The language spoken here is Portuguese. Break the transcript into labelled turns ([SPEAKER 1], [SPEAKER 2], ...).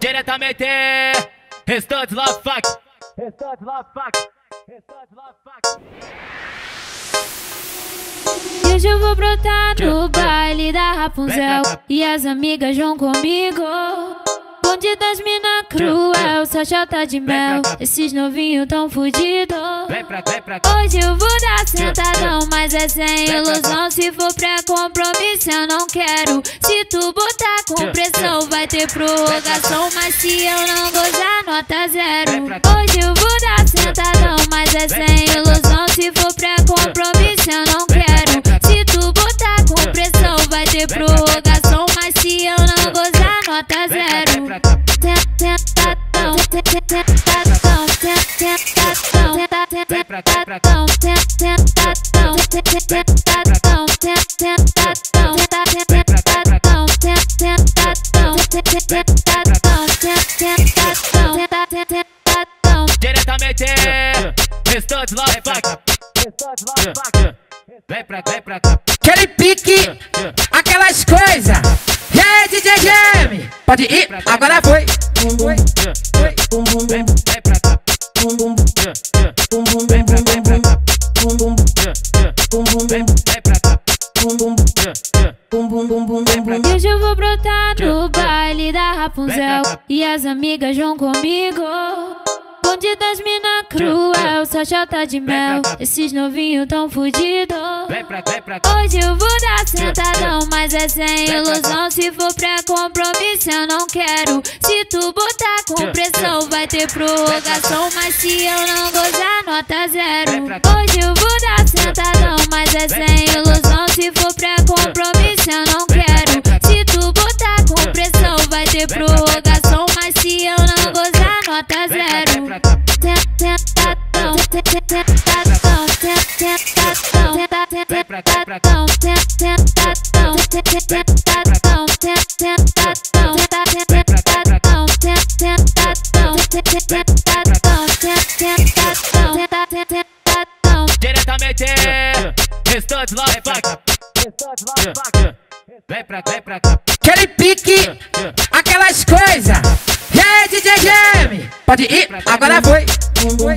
[SPEAKER 1] Diretamente, Restante Love Fuck. Restante Love Fuck. Restante Love Fuck.
[SPEAKER 2] Hoje eu vou brotar no baile da Rapunzel. E as amigas vão comigo. Bonde das mina cruel, só chata de mel. Esses novinhos tão fudidos. Hoje eu vou dar sentadão, mas é sem ilusão. Se for pra compromisso eu não quero. Se tu botar com pressão vai ter prorrogação. Mas se eu não gozar, nota zero restante lá é pra
[SPEAKER 1] cá. Vem pra, vem pra cá.
[SPEAKER 3] Aquele pique, aquelas coisas. E aí, DJ Jam? Pode ir, agora foi.
[SPEAKER 1] Pra cá. Pra cá. Pra cá.
[SPEAKER 2] Hoje eu vou brotar no baile da Rapunzel E as amigas vão comigo. Bonde das minas cruel, só chata de mel. Esses novinhos tão
[SPEAKER 1] cá.
[SPEAKER 2] Hoje eu vou dar sentadão, mas é sem ilusão. Se for pra compromisso eu não quero. Se tu botar com pressão vai ter prorrogação. Mas se eu não gozar, nota zero. Hoje eu vou dar sentadão, mas é sem ilusão. Se for pra compromisso eu não quero. Se tu botar com pressão vai ter prorrogação. Mas se eu não gozar, nota zero tentadão, tentadão, tentadão, tentadão, tentadão, tentadão, tentadão, tentadão,
[SPEAKER 1] Diretamente, Restante. Restante Love Fuck. Vem pra cá, vem pra cá.
[SPEAKER 3] Aquele pique, aquelas coisas. E aí, DJ Jam? Pode ir, agora. Foi, foi.